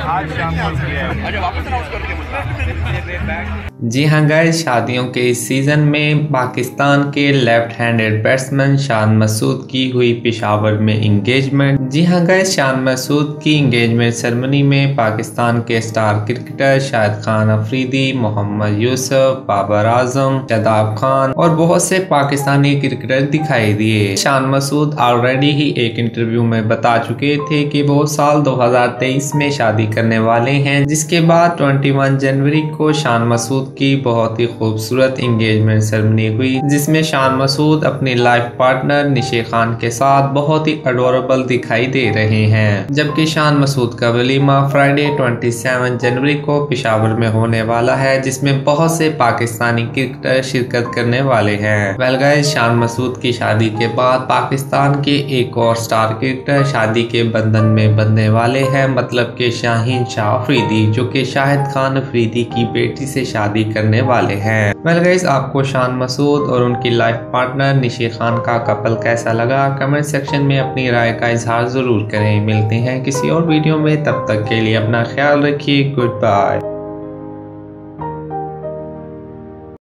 आज शाम को है। जी हाँ गए शादियों के इस सीज़न में पाकिस्तान के left handed batsman Shan Masood की हुई पिशावर में इंगेजमेंट जी हाँ गए शान मसूद की इंगेजमेंट सेरेमनी में पाकिस्तान के स्टार क्रिकेटर शाहिद खान अफरीदी, मोहम्मद यूसुफ, बाबर आज़म, शदाब खान और बहुत से पाकिस्तानी क्रिकेटर दिखाई दिए। शान मसूद ऑलरेडी ही एक इंटरव्यू में बता चुके थे कि वो साल 2023 में शादी करने वाले हैं, जिसके बाद 21 जनवरी को शान मसूद की बहुत ही खूबसूरत इंगेजमेंट सेरेमनी हुई, जिसमें शान मसूद अपने लाइफ पार्टनर निशे खान के साथ बहुत ही अडोरेबल दिखाई दे रहे हैं। जबकि शान मसूद का वलीमा फ्राइडे 27 जनवरी को पिशावर में होने वाला है, जिसमें बहुत से पाकिस्तानी क्रिकेटर शिरकत करने वाले हैं। वेलगाइज शान मसूद की शादी के बाद पाकिस्तान के एक और स्टार क्रिकेटर शादी के बंधन में बंधने वाले हैं मतलब के शाहीन शाह अफरीदी जो कि शाहिद खान अफरीदी की बेटी से शादी शादी करने वाले हैं। वेल गाइस आपको शान मसूद और उनकी लाइफ पार्टनर निशी खान का कपल कैसा लगा? कमेंट सेक्शन में अपनी राय का इजहार ज़रूर करें। मिलते हैं किसी और वीडियो में। तब तक के लिए अपना ख्याल रखिए। Good bye